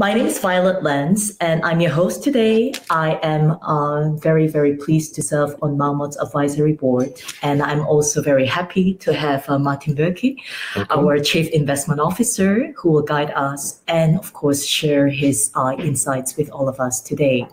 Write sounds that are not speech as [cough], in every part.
My name is Violet Lentz, and I'm your host today. I am uh, very, very pleased to serve on Marmot's advisory board, and I'm also very happy to have uh, Martin Bürki, our Chief Investment Officer, who will guide us and, of course, share his uh, insights with all of us today.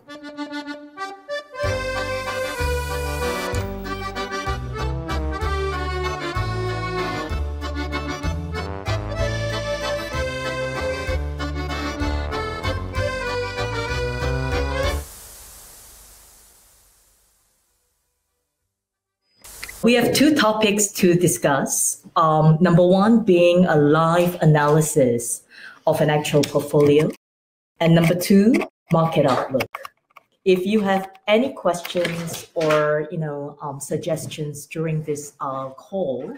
We have two topics to discuss. Um, number one being a live analysis of an actual portfolio, and number two, market outlook. If you have any questions or you know um, suggestions during this uh, call,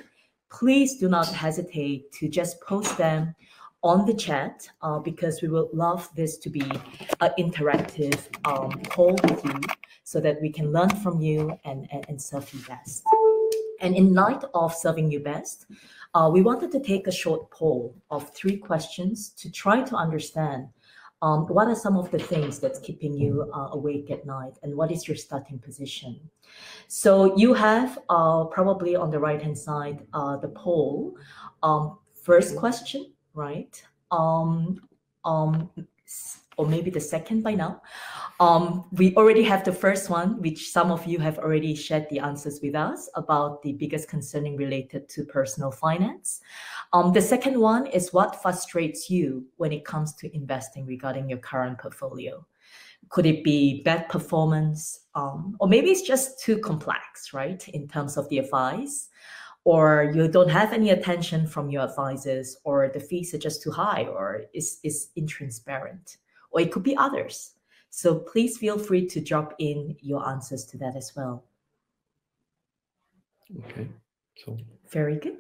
please do not hesitate to just post them on the chat uh, because we would love this to be an interactive um, call with you so that we can learn from you and, and, and serve you best. And in light of serving you best, uh, we wanted to take a short poll of three questions to try to understand um, what are some of the things that's keeping you uh, awake at night and what is your starting position. So you have uh, probably on the right hand side uh, the poll. Um, first question, right? Um, um, or maybe the second by now. Um, we already have the first one, which some of you have already shared the answers with us about the biggest concerning related to personal finance. Um, the second one is what frustrates you when it comes to investing regarding your current portfolio. Could it be bad performance? Um, or maybe it's just too complex, right, in terms of the advice? Or you don't have any attention from your advisors, or the fees are just too high, or is, is intransparent, or it could be others. So please feel free to drop in your answers to that as well. Okay. So very good.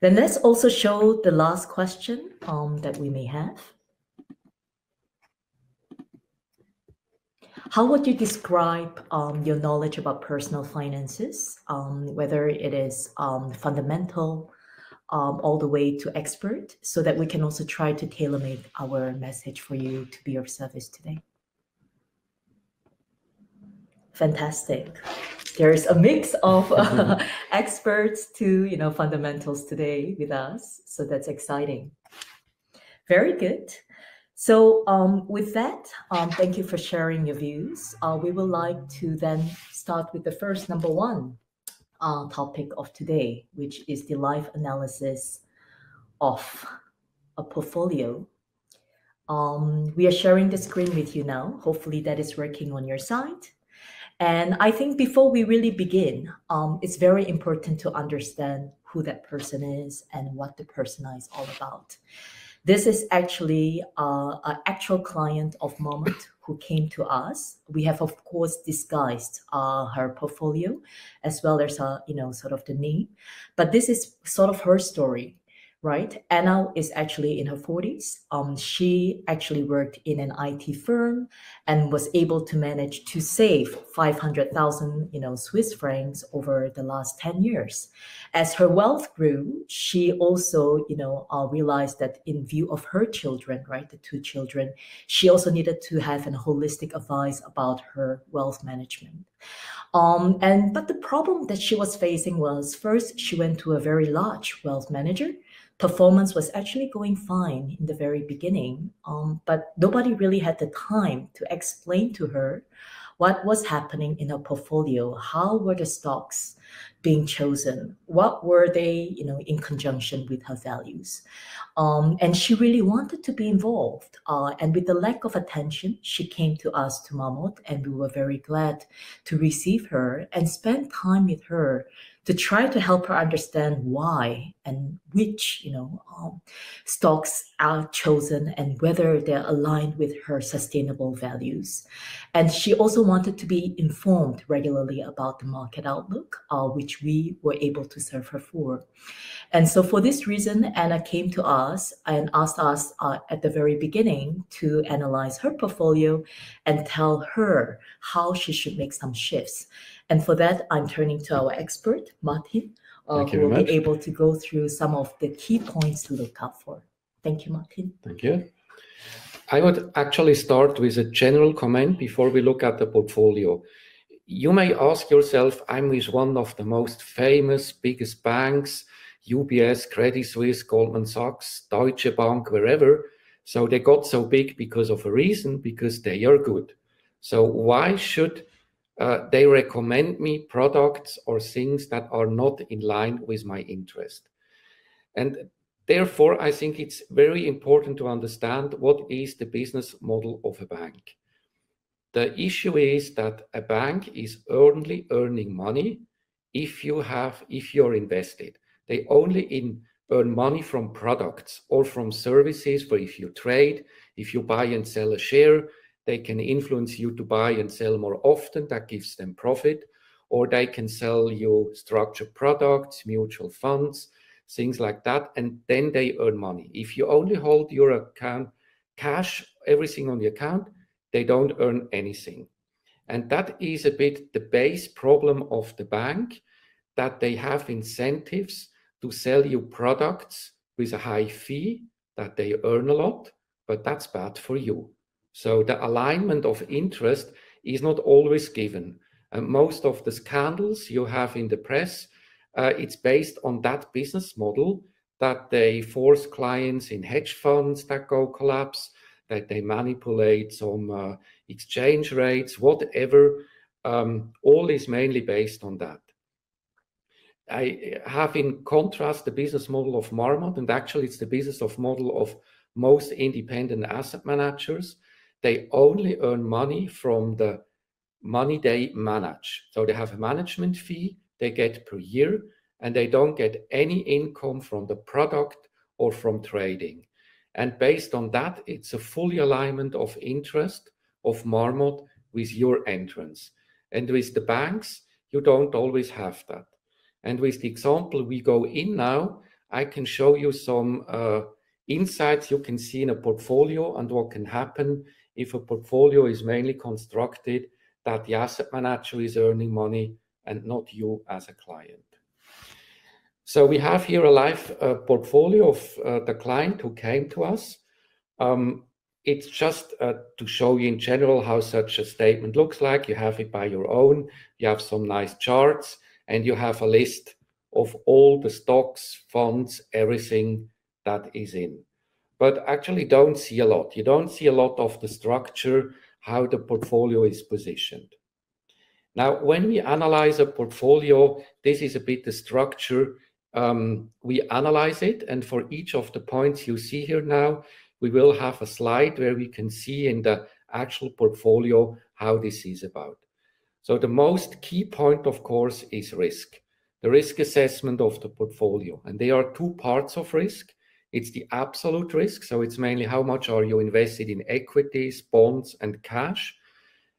Then let's also show the last question um, that we may have. How would you describe um, your knowledge about personal finances, um, whether it is um, fundamental, um, all the way to expert so that we can also try to tailor make our message for you to be of service today. Fantastic. There's a mix of uh, [laughs] [laughs] experts to you know fundamentals today with us, so that's exciting. Very good. So um, with that, um, thank you for sharing your views. Uh, we would like to then start with the first number one uh, topic of today, which is the live analysis of a portfolio. Um, we are sharing the screen with you now. Hopefully that is working on your side. And I think before we really begin, um, it's very important to understand who that person is and what the persona is all about. This is actually uh, an actual client of Marmot who came to us. We have, of course, disguised uh, her portfolio as well as, uh, you know, sort of the name. But this is sort of her story right? Anna is actually in her 40s. Um, she actually worked in an IT firm and was able to manage to save 500,000, you know, Swiss francs over the last 10 years. As her wealth grew, she also, you know, uh, realized that in view of her children, right, the two children, she also needed to have an holistic advice about her wealth management. Um, and but the problem that she was facing was first she went to a very large wealth manager performance was actually going fine in the very beginning, um, but nobody really had the time to explain to her what was happening in her portfolio, how were the stocks being chosen, what were they, you know, in conjunction with her values, um, and she really wanted to be involved. Uh, and with the lack of attention, she came to us to Marmot, and we were very glad to receive her and spend time with her to try to help her understand why and which you know um, stocks are chosen and whether they're aligned with her sustainable values. And she also wanted to be informed regularly about the market outlook uh, which we were able to serve her for. And so for this reason anna came to us and asked us uh, at the very beginning to analyze her portfolio and tell her how she should make some shifts and for that, I'm turning to our expert, Martin, uh, who will be able to go through some of the key points to look out for. Thank you, Martin. Thank you. I would actually start with a general comment before we look at the portfolio. You may ask yourself, I'm with one of the most famous, biggest banks, UBS, Credit Suisse, Goldman Sachs, Deutsche Bank, wherever. So they got so big because of a reason, because they are good. So why should uh, they recommend me products or things that are not in line with my interest? And therefore, I think it's very important to understand what is the business model of a bank. The issue is that a bank is only earning money if you have if you're invested. They only in, earn money from products or from services for if you trade, if you buy and sell a share, they can influence you to buy and sell more often. That gives them profit. Or they can sell you structured products, mutual funds, things like that. And then they earn money. If you only hold your account cash, everything on the account, they don't earn anything. And that is a bit the base problem of the bank that they have incentives to sell you products with a high fee that they earn a lot, but that's bad for you. So the alignment of interest is not always given. And most of the scandals you have in the press, uh, it's based on that business model that they force clients in hedge funds that go collapse, that they manipulate some uh, exchange rates, whatever. Um, all is mainly based on that. I have in contrast the business model of Marmot, and actually it's the business of model of most independent asset managers. They only earn money from the money they manage. So they have a management fee they get per year, and they don't get any income from the product or from trading. And based on that, it's a fully alignment of interest of Marmot with your entrance. And with the banks, you don't always have that. And with the example we go in now, I can show you some uh, insights you can see in a portfolio and what can happen if a portfolio is mainly constructed that the asset manager is earning money and not you as a client. So we have here a live uh, portfolio of uh, the client who came to us. Um, it's just uh, to show you in general how such a statement looks like. You have it by your own. You have some nice charts and you have a list of all the stocks, funds, everything that is in. But actually don't see a lot. You don't see a lot of the structure, how the portfolio is positioned. Now, when we analyze a portfolio, this is a bit the structure. Um, we analyze it, and for each of the points you see here now, we will have a slide where we can see in the actual portfolio how this is about. So the most key point, of course, is risk, the risk assessment of the portfolio. And there are two parts of risk. It's the absolute risk. So it's mainly how much are you invested in equities, bonds, and cash.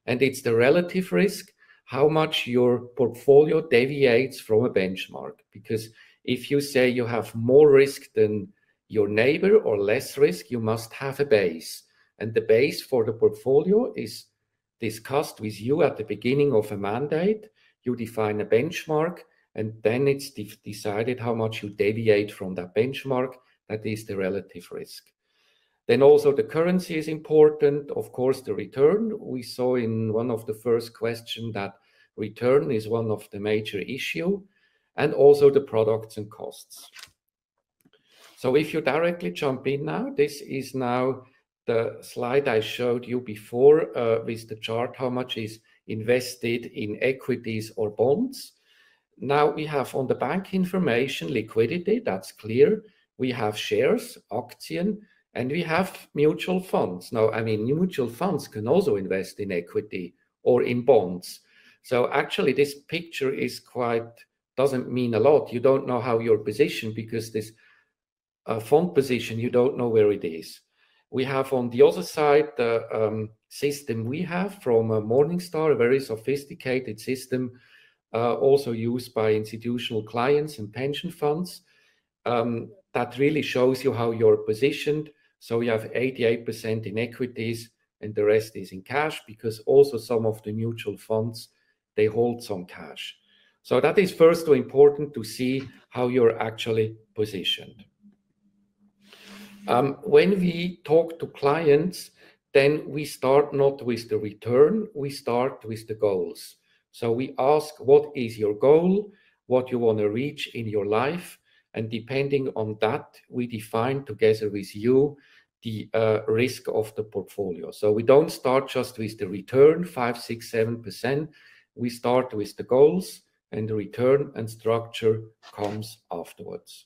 And it's the relative risk, how much your portfolio deviates from a benchmark. Because if you say you have more risk than your neighbor or less risk, you must have a base. And the base for the portfolio is discussed with you at the beginning of a mandate. You define a benchmark, and then it's de decided how much you deviate from that benchmark. That is the relative risk. Then also the currency is important. Of course, the return. We saw in one of the first questions that return is one of the major issue, and also the products and costs. So if you directly jump in now, this is now the slide I showed you before uh, with the chart, how much is invested in equities or bonds. Now we have on the bank information liquidity, that's clear. We have shares, Aktien, and we have mutual funds. Now, I mean, mutual funds can also invest in equity or in bonds. So actually, this picture is quite, doesn't mean a lot. You don't know how you're positioned because this uh, fund position, you don't know where it is. We have on the other side the um, system we have from uh, Morningstar, a very sophisticated system, uh, also used by institutional clients and pension funds. Um, that really shows you how you're positioned. So you have 88% in equities and the rest is in cash because also some of the mutual funds, they hold some cash. So that is first important to see how you're actually positioned. Um, when we talk to clients, then we start not with the return, we start with the goals. So we ask, what is your goal? What you want to reach in your life? And depending on that, we define together with you the uh, risk of the portfolio. So we don't start just with the return, 5%, 6%, 7%. We start with the goals, and the return and structure comes afterwards.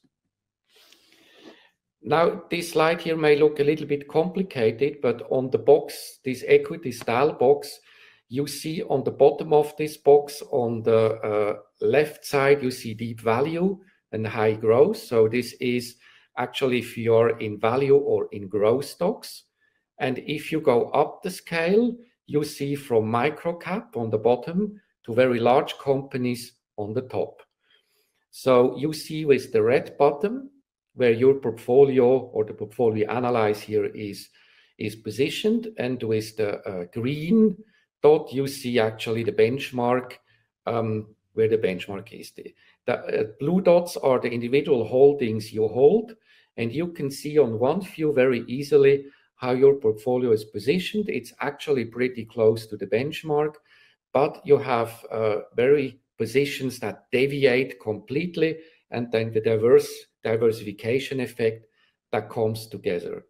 Now, this slide here may look a little bit complicated, but on the box, this equity style box, you see on the bottom of this box, on the uh, left side, you see deep value and high growth. So this is actually if you're in value or in growth stocks. And if you go up the scale, you see from micro cap on the bottom to very large companies on the top. So you see with the red button, where your portfolio or the portfolio analyze here is is positioned, and with the uh, green dot, you see actually the benchmark, um, where the benchmark is. The Uh, blue dots are the individual holdings you hold, and you can see on one view very easily how your portfolio is positioned. It's actually pretty close to the benchmark, but you have uh, very positions that deviate completely, and then the diverse diversification effect that comes together.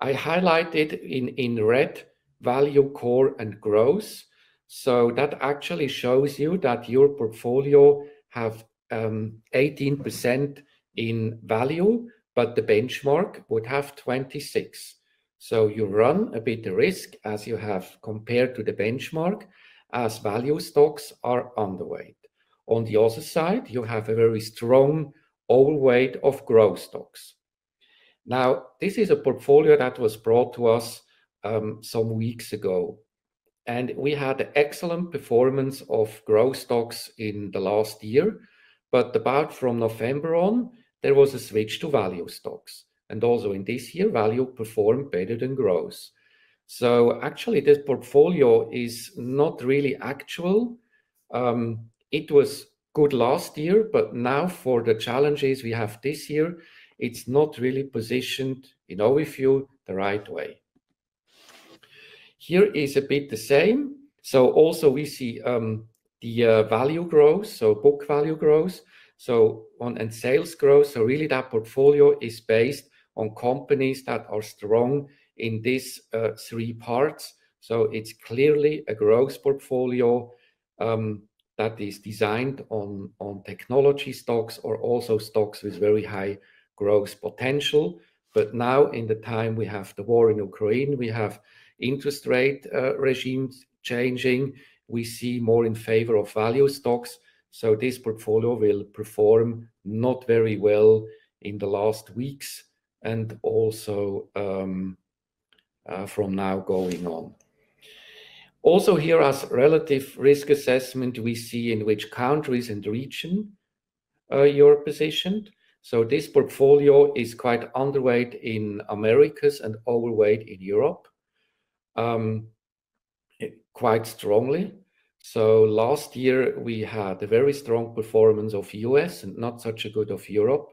I highlighted in red, value, core, and growth. So that actually shows you that your portfolio have um, 18% in value, but the benchmark would have 26. So you run a bit the risk as you have compared to the benchmark, as value stocks are underweight. On the other side, you have a very strong overweight of growth stocks. Now, this is a portfolio that was brought to us um, some weeks ago, and we had an excellent performance of growth stocks in the last year. But about from November on, there was a switch to value stocks, and also in this year, value performed better than growth. So actually, this portfolio is not really actual. Um, it was good last year, but now for the challenges we have this year, it's not really positioned, in our view, the right way. Here is a bit the same. So also we see um, the uh, value growth, so book value growth, so on and sales growth. So really, that portfolio is based on companies that are strong in these uh, three parts. So it's clearly a growth portfolio um, that is designed on, on technology stocks or also stocks with very high growth potential. But now, in the time we have the war in Ukraine, we have interest rate uh, regimes changing. We see more in favor of value stocks, so this portfolio will perform not very well in the last weeks and also um, uh, from now going on. Also, here as relative risk assessment, we see in which countries and region uh, you're positioned. So this portfolio is quite underweight in Americas and overweight in Europe Um, quite strongly. So last year, we had a very strong performance of U.S. and not such a good of Europe.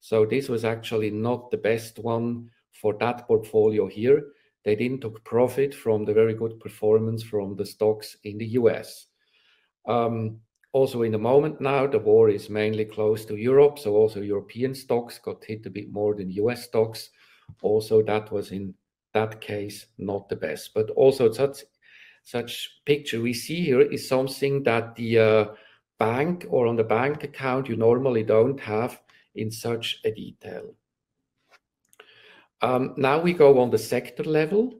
So this was actually not the best one for that portfolio here. They didn't took profit from the very good performance from the stocks in the U.S. Um, also in the moment now, the war is mainly close to Europe, so also European stocks got hit a bit more than U.S. stocks. Also, that was, in that case, not the best. But also such such picture we see here is something that the uh, bank or on the bank account you normally don't have in such a detail. Um, now we go on the sector level,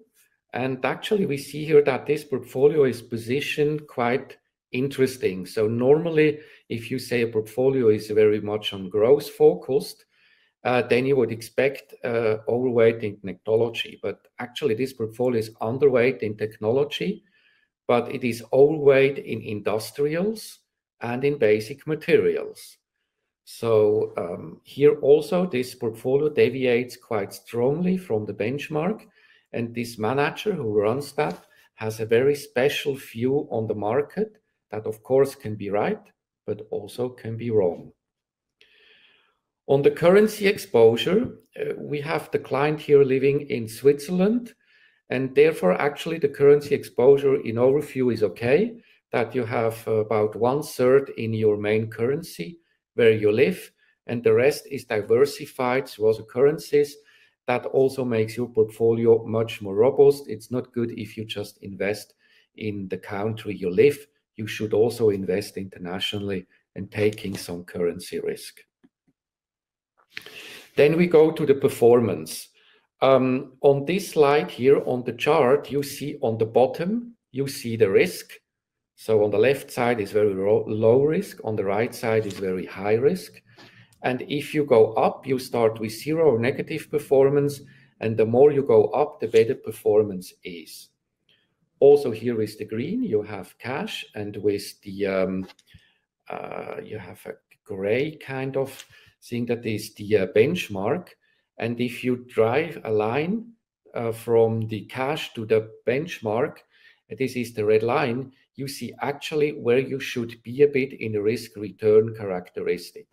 and actually we see here that this portfolio is positioned quite interesting. So normally, if you say a portfolio is very much on growth focused, Uh, then you would expect uh, overweight in technology. But actually, this portfolio is underweight in technology, but it is overweight in industrials and in basic materials. So, um, here also, this portfolio deviates quite strongly from the benchmark, and this manager who runs that has a very special view on the market that, of course, can be right, but also can be wrong. On the currency exposure, uh, we have the client here living in Switzerland, and therefore, actually, the currency exposure in overview is okay, that you have about one-third in your main currency where you live, and the rest is diversified through other currencies. That also makes your portfolio much more robust. It's not good if you just invest in the country you live. You should also invest internationally and taking some currency risk. Then we go to the performance. Um, on this slide here on the chart, you see on the bottom, you see the risk. So on the left side is very low risk, on the right side is very high risk. And if you go up, you start with zero or negative performance, and the more you go up, the better performance is. Also, here is the green, you have cash, and with the, um, uh, you have a gray kind of thing that is the uh, benchmark. And if you drive a line uh, from the cash to the benchmark, this is the red line, you see actually where you should be a bit in the risk-return characteristic.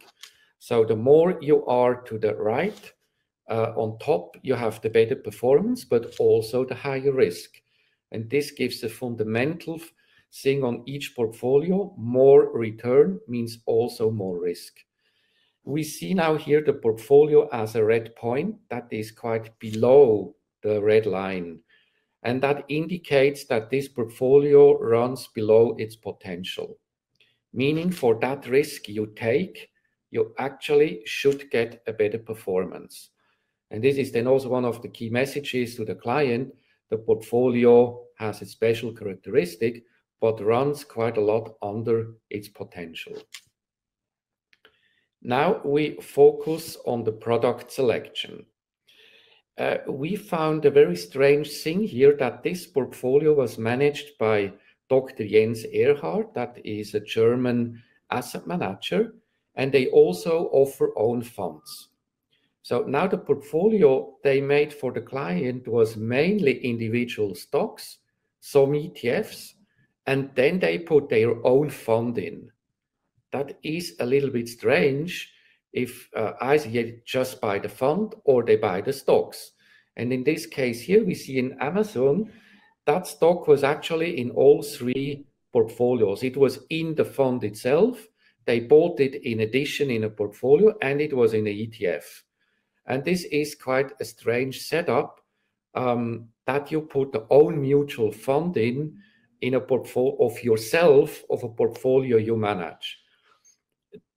So the more you are to the right, uh, on top, you have the better performance, but also the higher risk. And this gives a fundamental thing on each portfolio. More return means also more risk. We see now here the portfolio as a red point that is quite below the red line, and that indicates that this portfolio runs below its potential. Meaning for that risk you take, you actually should get a better performance. And this is then also one of the key messages to the client. The portfolio has a special characteristic, but runs quite a lot under its potential. Now, we focus on the product selection. Uh, we found a very strange thing here, that this portfolio was managed by Dr. Jens Ehrhardt, that is a German asset manager, and they also offer own funds. So now the portfolio they made for the client was mainly individual stocks, some ETFs, and then they put their own fund in. That is a little bit strange if uh, either you just buy the fund or they buy the stocks. And in this case here, we see in Amazon, that stock was actually in all three portfolios. It was in the fund itself, they bought it in addition in a portfolio, and it was in a ETF. And this is quite a strange setup, um, that you put the own mutual fund in, in a portfolio of yourself, of a portfolio you manage.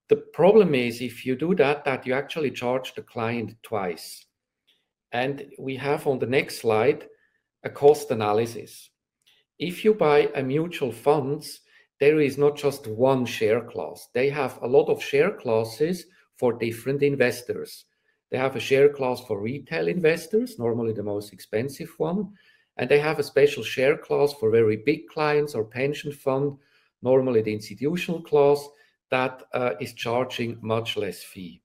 The problem is, if you do that, that you actually charge the client twice. And we have on the next slide, a cost analysis. If you buy a mutual funds, there is not just one share class. They have a lot of share classes for different investors. They have a share class for retail investors, normally the most expensive one, and they have a special share class for very big clients or pension fund, normally the institutional class, that uh, is charging much less fee.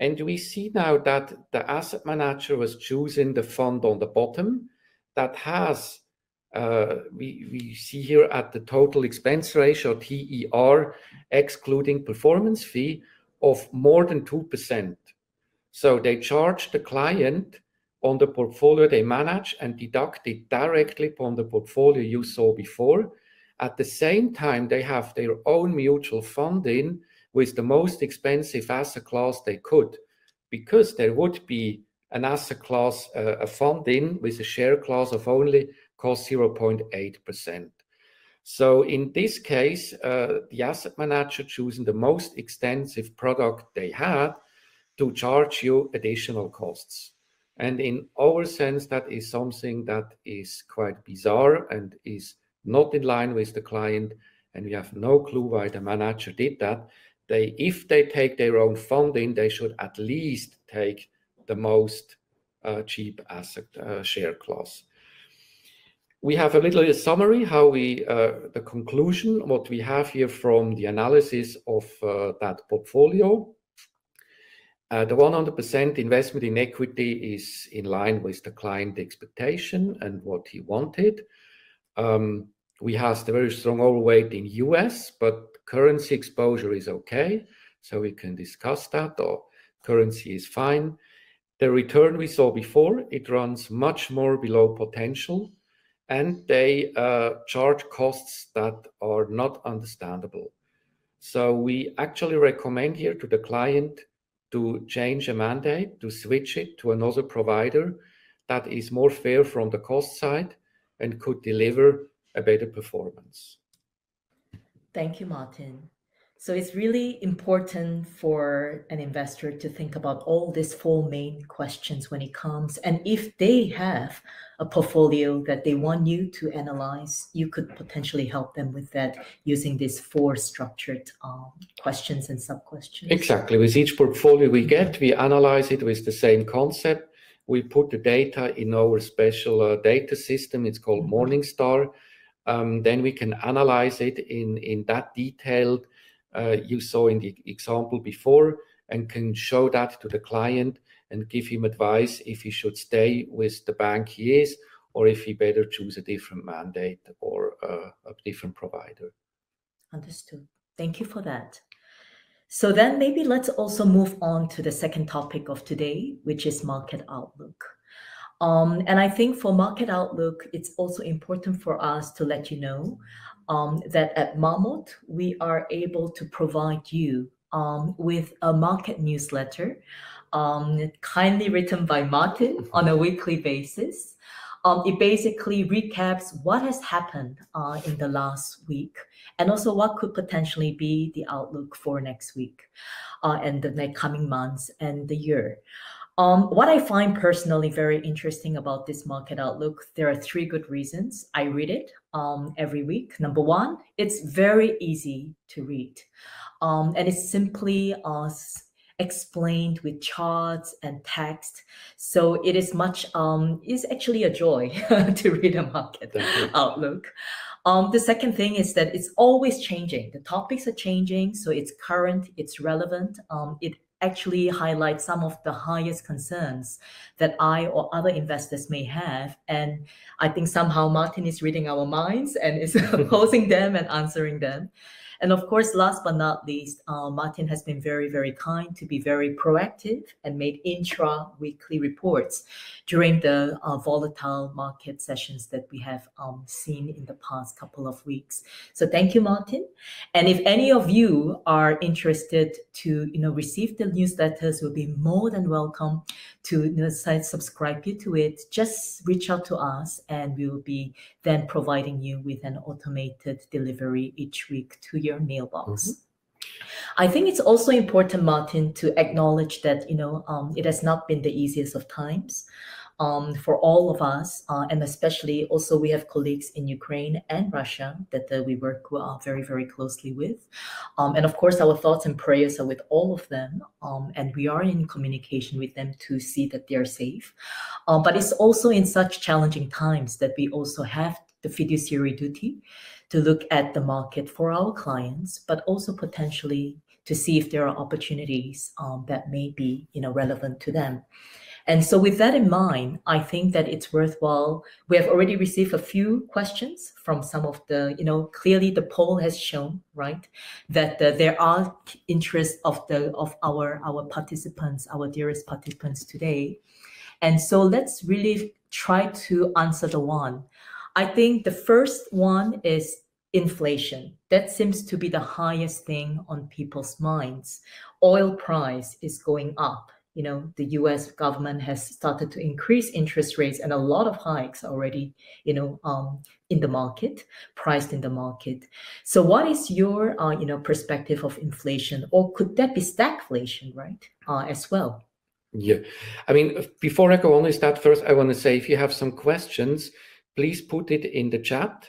And we see now that the asset manager was choosing the fund on the bottom, that has, uh, we see here at the total expense ratio, TER, excluding performance fee of more than 2%. So they charge the client on the portfolio they manage and deduct it directly from the portfolio you saw before. At the same time, they have their own mutual fund in with the most expensive asset class they could, because there would be an asset class, uh, a fund in with a share class of only cost 0.8%. So in this case, uh, the asset manager choosing the most extensive product they had to charge you additional costs. And in our sense, that is something that is quite bizarre and is not in line with the client, and we have no clue why the manager did that. They, if they take their own funding, they should at least take the most uh, cheap asset uh, share class. We have a little summary, how we, uh, the conclusion, what we have here from the analysis of that portfolio. The 100% investment in equity is in line with the client expectation and what he wanted. Um, We have the very strong overweight in U.S., but currency exposure is okay, so we can discuss that, or currency is fine. The return we saw before, it runs much more below potential, and they uh, charge costs that are not understandable. So we actually recommend here to the client to change a mandate, to switch it to another provider that is more fair from the cost side and could deliver a better performance. Thank you, Martin. So it's really important for an investor to think about all these four main questions when it comes. And if they have a portfolio that they want you to analyze, you could potentially help them with that using these four structured um, questions and sub questions. Exactly. With each portfolio we get, we analyze it with the same concept. We put the data in our special uh, data system. It's called mm-hmm. Morningstar. Um, then we can analyze it in, in that detail uh, you saw in the example before and can show that to the client and give him advice if he should stay with the bank he is or if he better choose a different mandate or uh, a different provider. Understood. Thank you for that. So then maybe let's also move on to the second topic of today, which is market outlook. Um, and I think for market outlook, it's also important for us to let you know um, that at Marmot, we are able to provide you um, with a market newsletter um, kindly written by Martin [laughs] on a weekly basis. Um, it basically recaps what has happened uh, in the last week and also what could potentially be the outlook for next week uh, and the next coming months and the year. Um, what I find personally very interesting about this market outlook, there are three good reasons. I read it um, every week. Number one, it's very easy to read. Um, and it's simply uh, explained with charts and text. So it is much, um, is actually a joy [laughs] to read a market outlook. Um, the second thing is that it's always changing. The topics are changing, so it's current, it's relevant. Um, it actually highlight some of the highest concerns that I or other investors may have. And I think somehow Martin is reading our minds and is [laughs] posing them and answering them. And of course, last but not least, uh, Martin has been very, very kind to be very proactive and made intra weekly reports during the uh, volatile market sessions that we have um, seen in the past couple of weeks. So thank you, Martin. And if any of you are interested to you know, receive the newsletters, will be more than welcome to subscribe you to it. Just reach out to us and we will be then providing you with an automated delivery each week to your mailbox. Mm-hmm. I think it's also important, Martin, to acknowledge that you know um, it has not been the easiest of times um, for all of us, uh, and especially also we have colleagues in Ukraine and Russia that uh, we work uh, very, very closely with. Um, and of course, our thoughts and prayers are with all of them, um, and we are in communication with them to see that they are safe. Um, but it's also in such challenging times that we also have the fiduciary duty to look at the market for our clients, but also potentially to see if there are opportunities um, that may be you know relevant to them. And so, with that in mind, I think that it's worthwhile. We have already received a few questions from some of the, you know, clearly the poll has shown, right, that uh, there are interests of the of our our participants, our dearest participants today. And so, let's really try to answer the one. I think the first one is inflation. That seems to be the highest thing on people's minds. Oil price is going up you know the US government has started to increase interest rates and a lot of hikes already you know um, in the market priced in the market. So what is your uh, you know perspective of inflation? Or could that be stagflation right uh, as well? Yeah. I mean before i go on with that first i want to say if you have some questions please put it in the chat.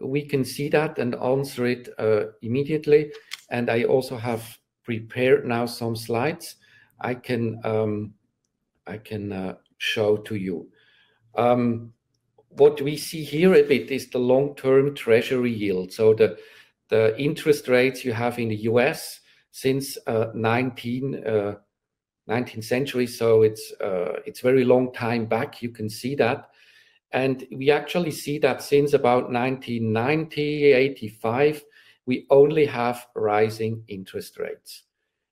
We can see that and answer it uh, immediately. And i also have prepared now some slides I can um, I can uh, show to you. Um, what we see here a bit is the long-term treasury yield. So the the interest rates you have in the US since uh, 19 uh, 19th century. So it's uh, it's very long time back. You can see that. And we actually see that since about 1990, 85, we only have rising interest rates.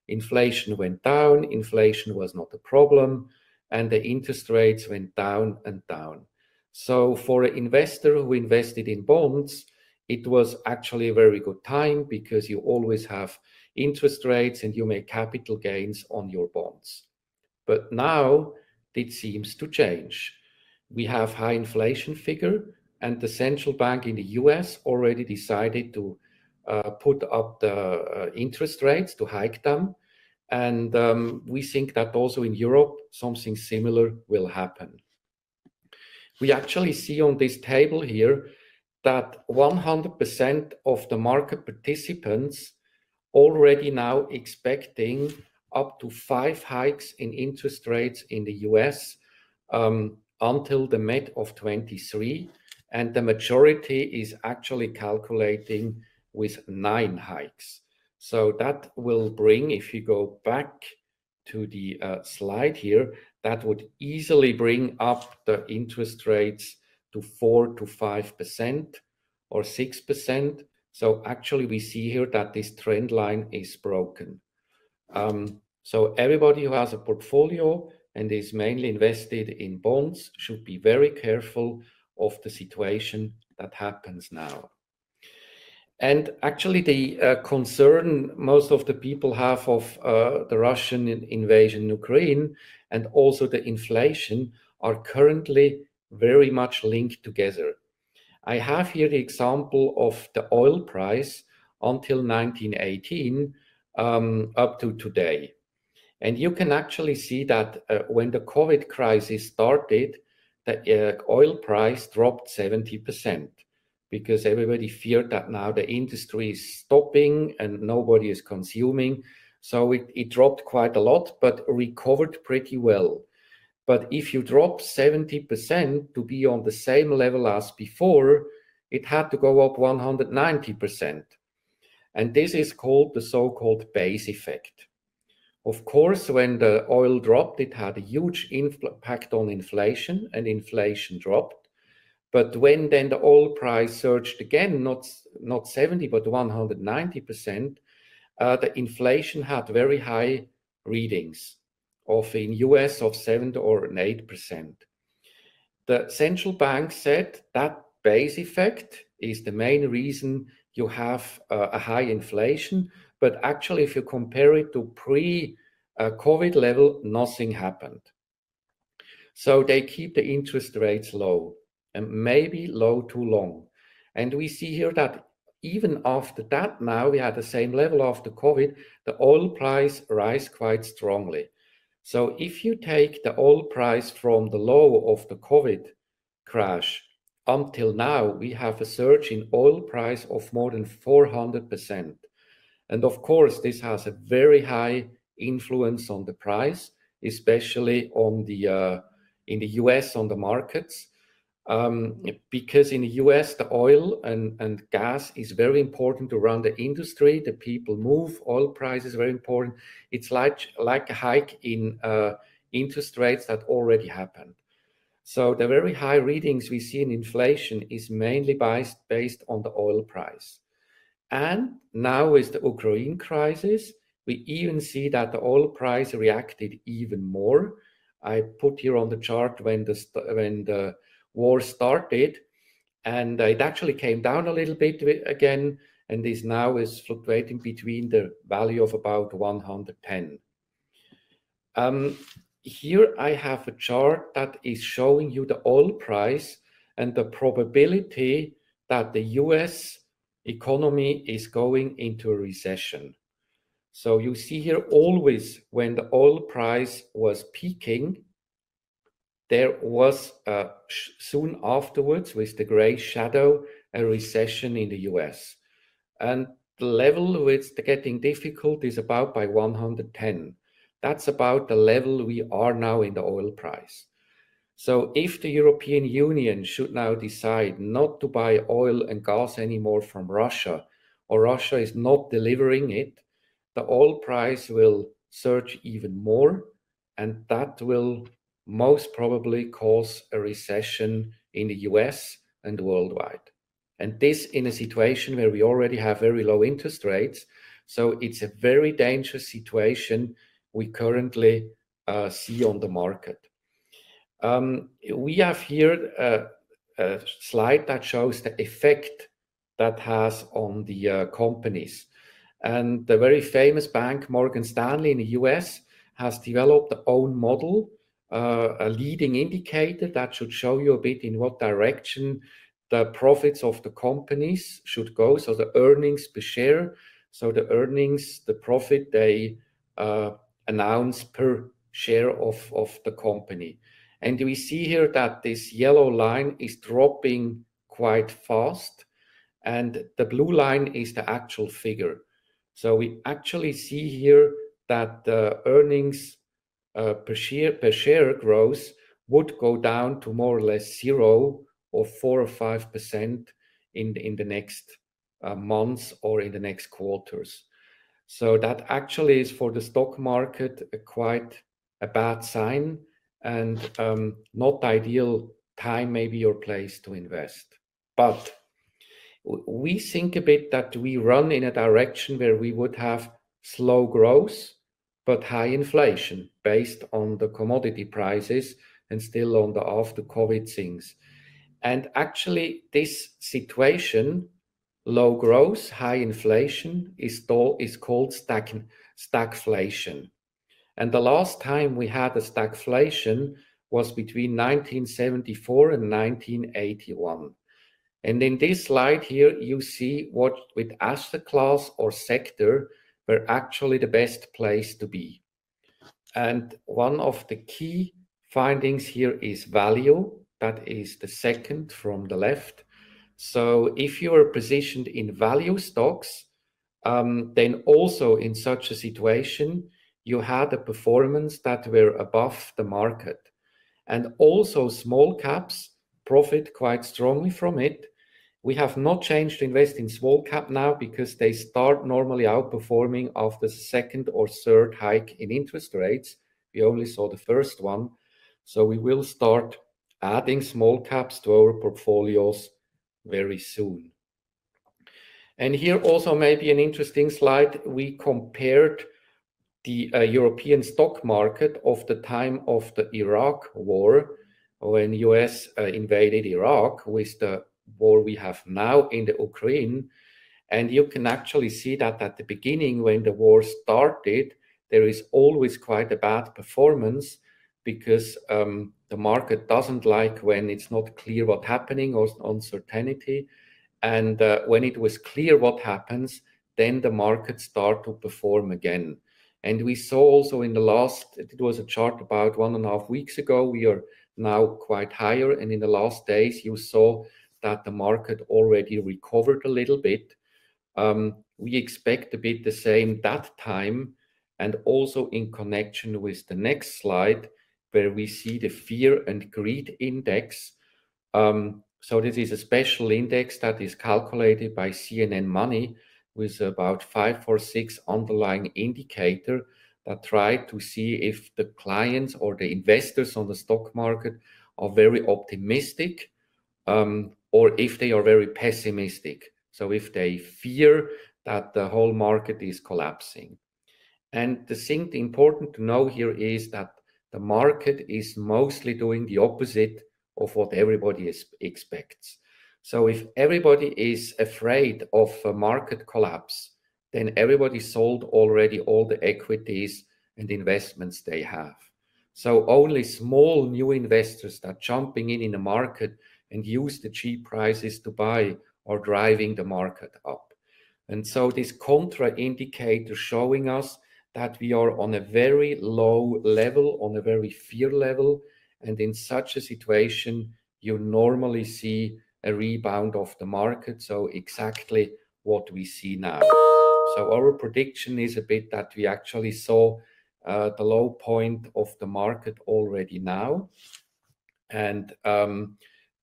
Inflation went down, inflation was not a problem, and the interest rates went down and down. So for an investor who invested in bonds, it was actually a very good time because you always have interest rates and you make capital gains on your bonds. But now it seems to change. We have high inflation figure and the central bank in the US already decided to put up the uh, interest rates to hike them. And um, we think that also in Europe, something similar will happen. We actually see on this table here that 100% of the market participants already now expecting up to five hikes in interest rates in the US um, until the mid of 23. And the majority is actually calculating with nine hikes. So that will bring, if you go back to the uh, slide here, that would easily bring up the interest rates to 4 to 5% or 6%. So actually we see here that this trend line is broken. Um, so everybody who has a portfolio and is mainly invested in bonds should be very careful of the situation that happens now. And actually, the uh, concern most of the people have of uh, the Russian invasion in Ukraine and also the inflation are currently very much linked together. I have here the example of the oil price until 1918 um, up to today. And you can actually see that uh, when the COVID crisis started, the uh, oil price dropped 70% because everybody feared that now the industry is stopping and nobody is consuming. So it, it dropped quite a lot, but recovered pretty well. But if you drop 70% to be on the same level as before, it had to go up 190%. And this is called the so called base effect. Of course, when the oil dropped, it had a huge impact on inflation, and inflation dropped. But when then the oil price surged again, not, not 70, but 190%, uh, the inflation had very high readings of in US of 7 or 8%. The central bank said that base effect is the main reason you have uh, a high inflation. But actually, if you compare it to pre uh, COVID level, nothing happened. So they keep the interest rates low and maybe low too long. And we see here that even after that, now we had the same level after COVID, the oil price rise quite strongly. So if you take the oil price from the low of the COVID crash until now, we have a surge in oil price of more than 400%. And of course, this has a very high influence on the price, especially on the uh, in the US on the markets. Um, because in the US, the oil and, and gas is very important to run the industry. The people move, oil price is very important. It's like, like a hike in uh, interest rates that already happened. So the very high readings we see in inflation is mainly based, based on the oil price. And now with the Ukraine crisis, we even see that the oil price reacted even more. I put here on the chart when the, when the war started, and it actually came down a little bit again, and is now is fluctuating between the value of about 110. Um, here I have a chart that is showing you the oil price and the probability that the US economy is going into a recession. So you see here always when the oil price was peaking, there was uh, soon afterwards, with the gray shadow, a recession in the US. And the level which getting difficult is about by 110. That's about the level we are now in the oil price. So if the European Union should now decide not to buy oil and gas anymore from Russia, or Russia is not delivering it, the oil price will surge even more, and that will most probably cause a recession in the US and worldwide. And this in a situation where we already have very low interest rates. So it's a very dangerous situation we currently uh, see on the market. Um, we have here a, a, slide that shows the effect that has on the uh, companies. And the very famous bank Morgan Stanley in the US has developed their own model, uh, a leading indicator that should show you a bit in what direction the profits of the companies should go. So the earnings per share. So the earnings, the profit they uh, announce per share of, of the company. And we see here that this yellow line is dropping quite fast, and the blue line is the actual figure. So we actually see here that the earnings per share per share growth would go down to more or less zero or four or five percent in the, next uh, months or in the next quarters. So that actually is for the stock market quite a bad sign and um, not ideal time, maybe or place to invest. But we think a bit that we run in a direction where we would have slow growth but high inflation based on the commodity prices and still on the after COVID things. And actually, this situation, low growth, high inflation, is, is called stag, stagflation. And the last time we had a stagflation was between 1974 and 1981. And in this slide here, you see what with asset class or sector were actually the best place to be. And one of the key findings here is value. That is the second from the left. So if you are positioned in value stocks, um, then also in such a situation, you had a performance that were above the market. And also small caps profit quite strongly from it. We have not changed to invest in small cap now because they start normally outperforming after the second or third hike in interest rates. We only saw the first one. So we will start adding small caps to our portfolios very soon. And here also maybe an interesting slide. We compared the uh, European stock market of the time of the Iraq war, when US uh, invaded Iraq with the war we have now in the Ukraine. And you can actually see that at the beginning, when the war started, there is always quite a bad performance because um, the market doesn't like when it's not clear what's happening or uncertainty. And uh, when it was clear what happens, then the market start to perform again. And we saw also in the last, it was a chart about one and a half weeks ago, we are now quite higher. And in the last days, you saw that the market already recovered a little bit. Um, we expect a bit the same that time, and also in connection with the next slide, where we see the fear and greed index. Um, so this is a special index that is calculated by CNN Money, with about five or six underlying indicator that try to see if the clients or the investors on the stock market are very optimistic um, or if they are very pessimistic. So if they fear that the whole market is collapsing. And the thing the important to know here is that the market is mostly doing the opposite of what everybody is, expects. So if everybody is afraid of a market collapse, then everybody sold already all the equities and investments they have. So only small new investors that jumping in in the market and use the cheap prices to buy are driving the market up. And so this contra indicator showing us that we are on a very low level, on a very fear level. And in such a situation, you normally see a rebound of the market. So exactly what we see now. So our prediction is a bit that we actually saw uh, the low point of the market already now, and um,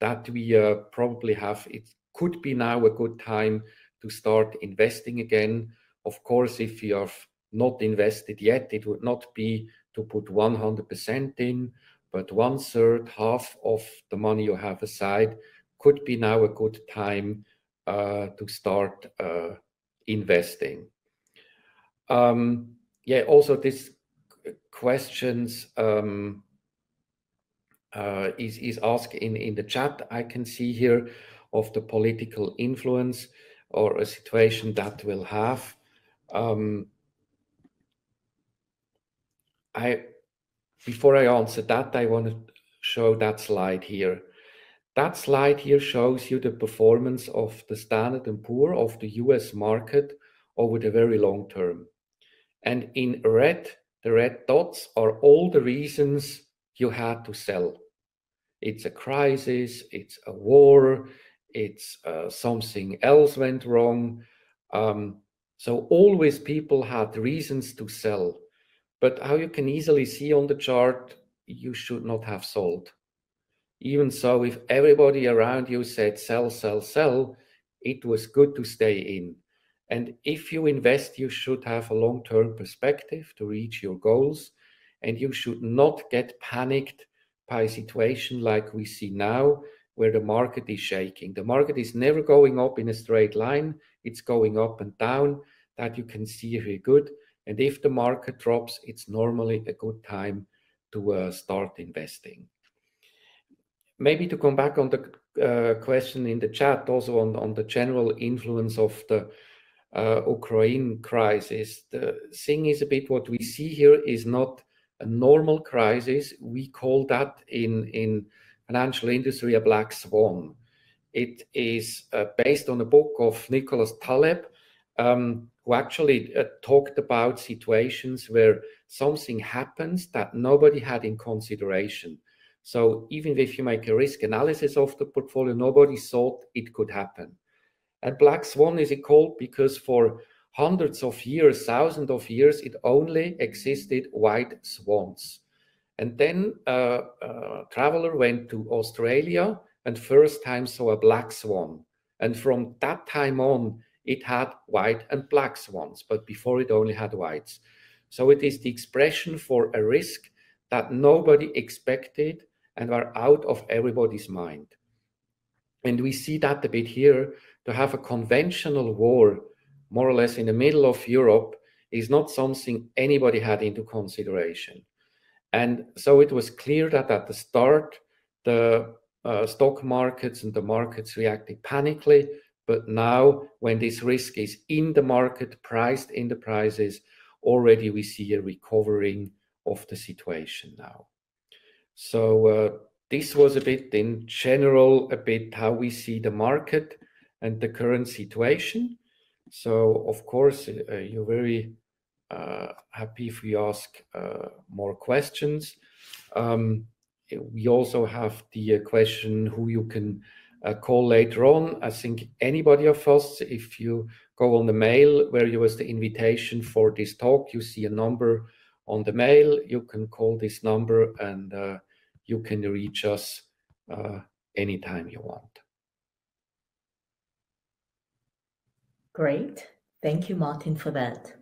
that we uh, probably have. It could be now a good time to start investing again. Of course, if you have not invested yet, it would not be to put 100% in, but one third, half of the money you have aside could be now a good time uh, to start uh, investing. Um, yeah, also this questions um, uh, is, is asked in, in the chat. I can see here of the political influence or a situation that will have. Um, I before I answer that, I want to show that slide here. That slide here shows you the performance of the Standard & Poor of the US market over the very long term. And in red, the red dots are all the reasons you had to sell. It's a crisis, it's a war, it's uh, something else went wrong. Um, so always people had reasons to sell. But how you can easily see on the chart, you should not have sold. Even so, if everybody around you said sell, sell, sell, it was good to stay in. And if you invest, you should have a long term perspective to reach your goals. And you should not get panicked by a situation like we see now, where the market is shaking. The market is never going up in a straight line, it's going up and down. That you can see here good. And if the market drops, it's normally a good time to uh, start investing. Maybe to come back on the uh, question in the chat, also on, on the general influence of the uh, Ukraine crisis. The thing is a bit what we see here is not a normal crisis. We call that in, in financial industry a black swan. It is uh, based on a book of Nicholas Taleb, um, who actually uh, talked about situations where something happens that nobody had in consideration. So even if you make a risk analysis of the portfolio, nobody thought it could happen. And black swan is it called because for hundreds of years, thousands of years, it only existed white swans. And then uh, a traveler went to Australia and first time saw a black swan. And from that time on, it had white and black swans, but before it only had whites. So it is the expression for a risk that nobody expected and were out of everybody's mind. And we see that a bit here to have a conventional war, more or less in the middle of Europe, is not something anybody had into consideration. And so it was clear that at the start, the uh, stock markets and the markets reacted panically. But now, when this risk is in the market, priced in the prices, already we see a recovering of the situation now. So uh, this was a bit in general, a bit how we see the market and the current situation. So of course, uh, you're very uh, happy if we ask uh, more questions. Um, we also have the uh, question who you can uh, call later on. I think anybody of us, if you go on the mail where you was the invitation for this talk, you see a number on the mail. You can call this number and you can reach us anytime you want. Great. Thank you, Martin, for that.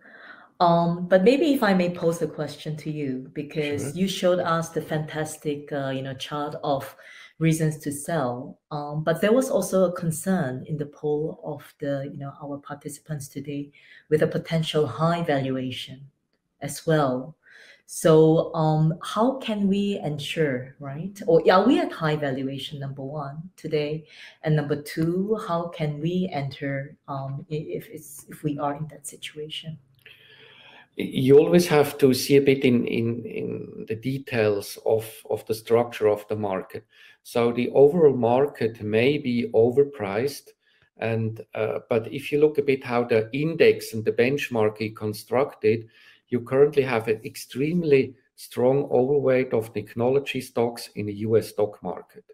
Um, but maybe if I may pose a question to you, because sure. you showed us the fantastic, uh, you know, chart of reasons to sell. Um, but there was also a concern in the poll of the, you know, our participants today with a potential high valuation as well. So um, how can we ensure, right? Or are we at high valuation, number one, today? And number two, how can we enter um, if, it's, if we are in that situation? You always have to see a bit in, in, in the details of, of the structure of the market. So the overall market may be overpriced, and uh, but if you look a bit how the index and the benchmark is constructed, you currently have an extremely strong overweight of technology stocks in the US stock market,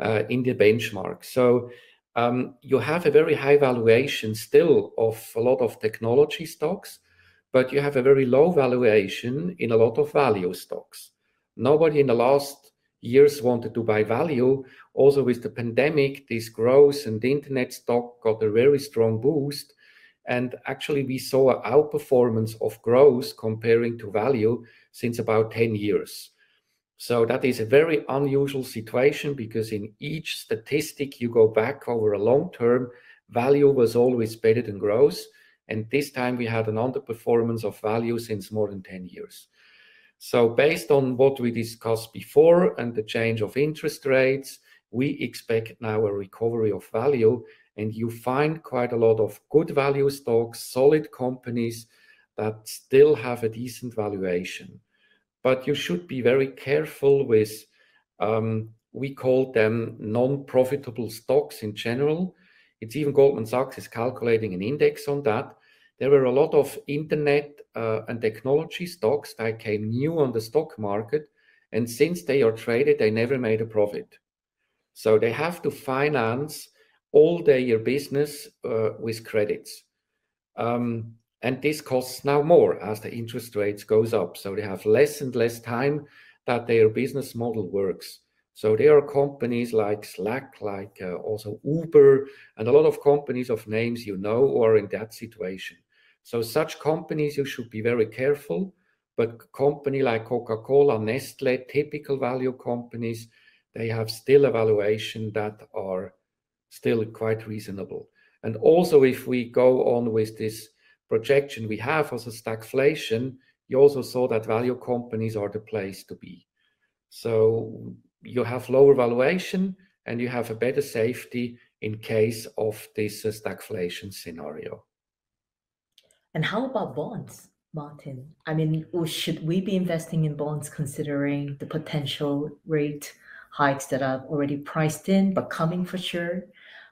uh, in the benchmark. So um, you have a very high valuation still of a lot of technology stocks, but you have a very low valuation in a lot of value stocks. Nobody in the last years wanted to buy value. Also, with the pandemic, this growth and the internet stock got a very strong boost. And actually, we saw an outperformance of growth comparing to value since about 10 years. So that is a very unusual situation because in each statistic you go back over a long term, value was always better than growth. and this time we had an underperformance of value since more than 10 years. So based on what we discussed before and the change of interest rates, we expect now a recovery of value, and you find quite a lot of good value stocks, solid companies that still have a decent valuation. But you should be very careful with, um, we call them non-profitable stocks in general. It's even Goldman Sachs is calculating an index on that. There were a lot of internet uh, and technology stocks that came new on the stock market, and since they are traded, they never made a profit. So they have to finance all their business uh, with credits. Um, and this costs now more as the interest rates goes up, so they have less and less time that their business model works. So there are companies like Slack, like uh, also Uber, and a lot of companies of names you know are in that situation. So such companies, you should be very careful, but company like Coca-Cola, Nestlé, typical value companies, they have still a valuation that are still quite reasonable. And also, if we go on with this projection we have as a stagflation, you also saw that value companies are the place to be. So you have lower valuation, and you have a better safety in case of this uh, stagflation scenario. And how about bonds, Martin? I mean, should we be investing in bonds considering the potential rate hikes that are already priced in, but coming for sure?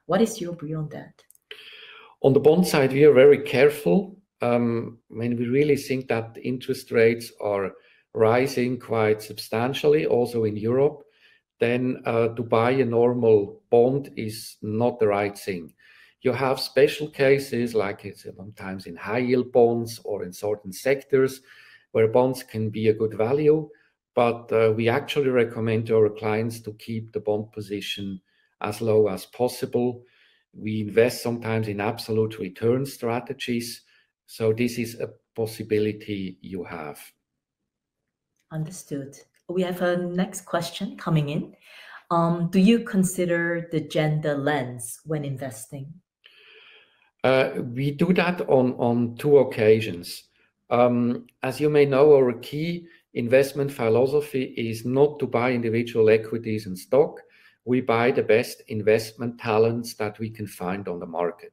What is your view on that? On the bond side, we are very careful. Um, when we really think that interest rates are rising quite substantially, also in Europe, then uh, to buy a normal bond is not the right thing. You have special cases, like sometimes in high-yield bonds or in certain sectors, where bonds can be a good value, but uh, we actually recommend to our clients to keep the bond position as low as possible. We invest sometimes in absolute return strategies, so this is a possibility you have. Understood. We have a next question coming in. Um, do you consider the gender lens when investing? Uh, we do that on on two occasions. Um, as you may know, our key investment philosophy is not to buy individual equities and stock. We buy the best investment talents that we can find on the market.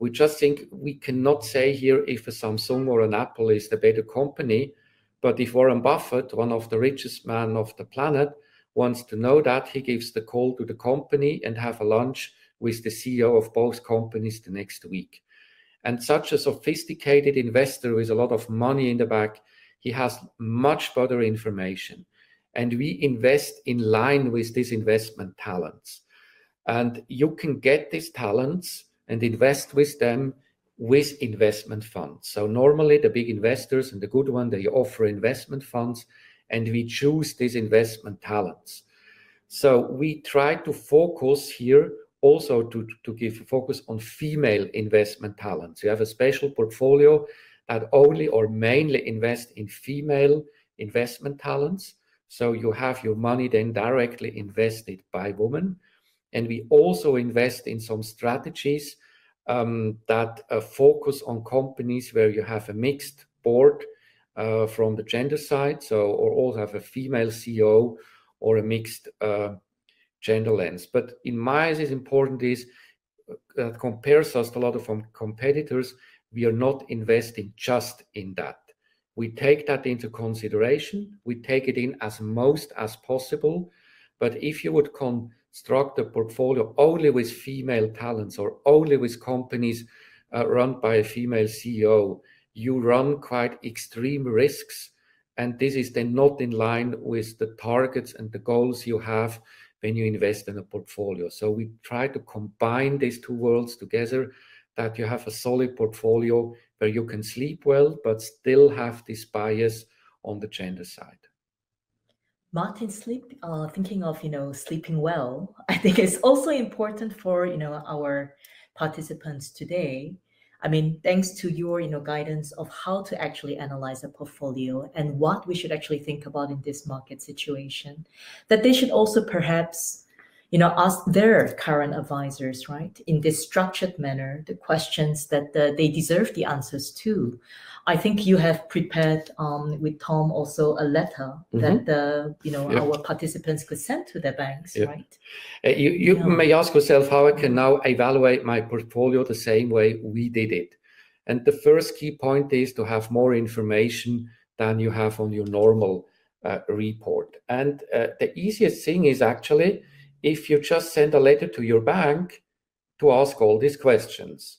We just think we cannot say here if a Samsung or an Apple is the better company, but if Warren Buffett, one of the richest man of the planet, wants to know that, he gives the call to the company and have a lunch with the CEO of both companies the next week. And such a sophisticated investor with a lot of money in the bank, he has much better information, and we invest in line with these investment talents. And you can get these talents and invest with them with investment funds. So normally, the big investors and the good one, they offer investment funds, and we choose these investment talents. So we try to focus here also to give focus on female investment talents. We have a special portfolio that only or mainly invest in female investment talents, so you have your money then directly invested by women. And we also invest in some strategies um, that uh, focus on companies where you have a mixed board uh, from the gender side, so or also have a female CEO or a mixed uh, gender lens. But in my eyes, it's important is that compares us to a lot of competitors, we are not investing just in that. We take that into consideration. We take it in as most as possible, but if you would construct a portfolio only with female talents or only with companies uh, run by a female CEO, you run quite extreme risks, and this is then not in line with the targets and the goals you have when you invest in a portfolio. So we try to combine these two worlds together, that you have a solid portfolio where you can sleep well, but still have this bias on the gender side. Martin, sleep uh, thinking of, you know, sleeping well, [laughs] I think it's also important for, you know, our participants today. I mean, thanks to your, you know, guidance of how to actually analyze a portfolio and what we should actually think about in this market situation, that they should also perhaps, you know, ask their current advisors, right, in this structured manner, the questions that the, they deserve the answers to. I think you have prepared um, with Tom also a letter mm-hmm. that the you know yeah. our participants could send to their banks, yeah. right? Uh, you you yeah. may ask yourself how I can now evaluate my portfolio the same way we did it. And the first key point is to have more information than you have on your normal uh, report. And uh, the easiest thing is actually if you just send a letter to your bank to ask all these questions.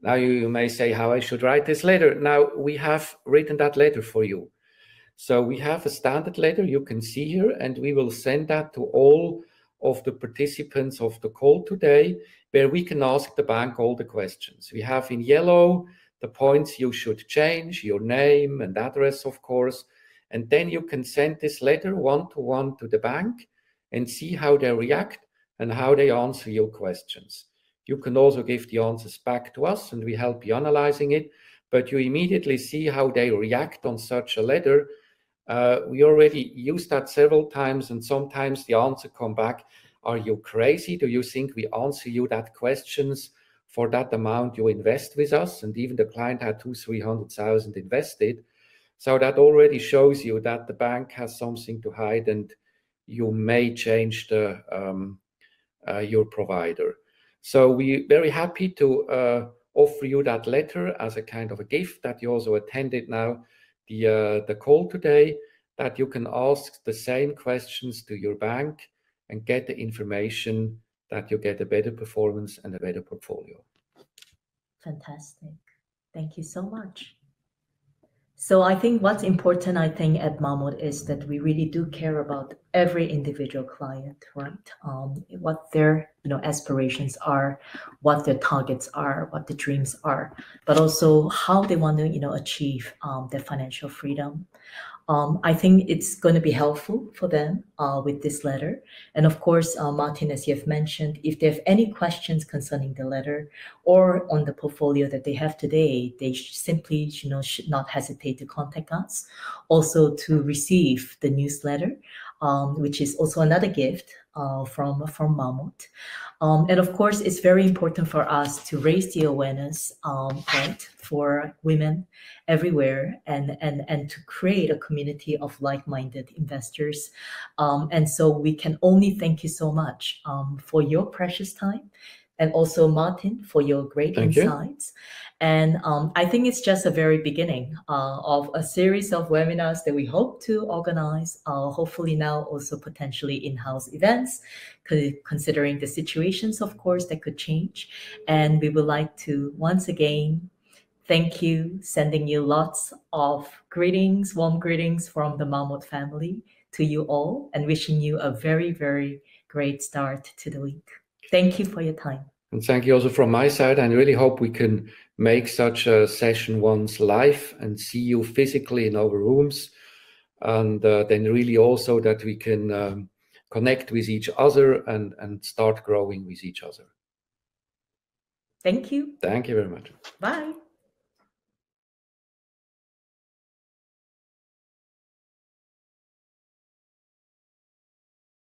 Now you may say how I should write this letter. Now we have written that letter for you. So we have a standard letter you can see here, and we will send that to all of the participants of the call today, where we can ask the bank all the questions. We have in yellow the points you should change, your name and address, of course, and then you can send this letter one to one to the bank and see how they react and how they answer your questions. You can also give the answers back to us and we help you analyzing it, but you immediately see how they react on such a letter. Uh, we already used that several times and sometimes the answer come back, are you crazy? Do you think we answer you that questions for that amount you invest with us? And even the client had two, 300,000 invested. So that already shows you that the bank has something to hide and you may change the um, uh, your provider. So we're very happy to uh, offer you that letter as a kind of a gift that you also attended now the uh, the call today that you can ask the same questions to your bank and get the information that you get a better performance and a better portfolio. Fantastic. Thank you so much. So I think what's important, I think, at Marmot is that we really do care about every individual client, right? Um, what their you know aspirations are, what their targets are, what the dreams are, but also how they want to you know achieve um, their financial freedom. Um, I think it's going to be helpful for them uh, with this letter. And of course, uh, Martin, as you have mentioned, if they have any questions concerning the letter or on the portfolio that they have today, they simply you know, should not hesitate to contact us. Also to receive the newsletter, um, which is also another gift uh, from, from Marmot. Um, and of course, it's very important for us to raise the awareness, um, right, for women everywhere and, and, and to create a community of like-minded investors. Um, and so we can only thank you so much um, for your precious time and also Martin for your great Thank insights. You. And um, I think it's just a very beginning uh, of a series of webinars that we hope to organize, uh, hopefully now also potentially in-house events, considering the situations, of course, that could change. And we would like to once again thank you, sending you lots of greetings, warm greetings from the Marmot family to you all, and wishing you a very, very great start to the week. Thank you for your time. And thank you also from my side. I really hope we can make such a session once live and see you physically in our rooms. And uh, then really also that we can um, connect with each other and, and start growing with each other. Thank you. Thank you very much. Bye.